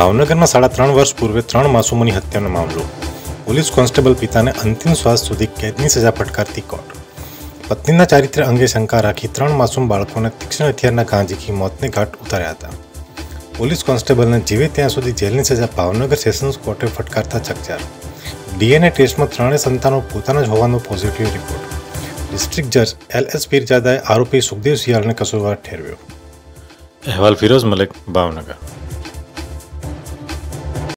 ભાવનગરમાં સાડા ત્રણ વર્ષ પૂર્વે ત્રણ માસૂમોની હત્યાનો મામલો પોલીસ કોન્સ્ટેબલ પિતાને અંતિમ શ્વાસ સુધી કેદની સજા ફટકારતી કોર્ટ પત્નીના ચારિત્ર્ય અંગે શંકા રાખી ત્રણ માસૂમ બાળકોને તીક્ષ્ણ હથિયારના ઘા ઝીકી મોતને ઘાટ ઉતાર્યા હતા પોલીસ કોન્સ્ટેબલને જીવે ત્યાં સુધી જેલની સજા ભાવનગર સેશન્સ કોર્ટે ફટકારતા ચકચાર ડીએનએ ટેસ્ટમાં ત્રણેય સંતાનો પોતાના જ હોવાનો પોઝિટિવ રિપોર્ટ ડિસ્ટ્રિક્ટ જજ એલ એસ પીરજાદાએ આરોપી સુખદેવ સિયાલને કસૂરવાર ઠેરવ્યો અહેવાલ ફિરોઝ મલિક ભાવનગર